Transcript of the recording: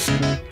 Peace.